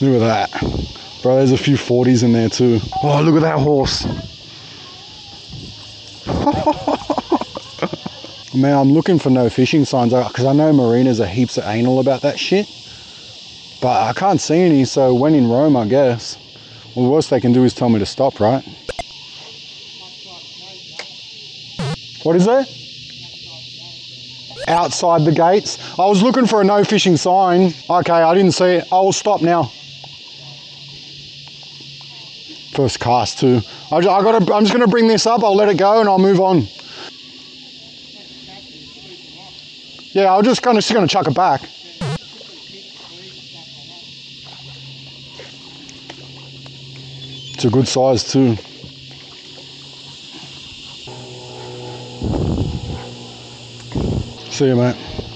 Look at that. Bro, there's a few 40s in there too. Oh, look at that horse. Man, I'm looking for no fishing signs uh, because I know marinas are heaps of anal about that shit. But I can't see any, so when in Rome, I guess. Well, the worst they can do is tell me to stop, right? What is that? Outside the gates. I was looking for a no fishing sign. Okay, I didn't see it. I will stop now. First cast too. I, I gotta, I'm just gonna bring this up. I'll let it go and I'll move on. Yeah, I'll just kind of just gonna chuck it back. It's a good size too. See you, mate.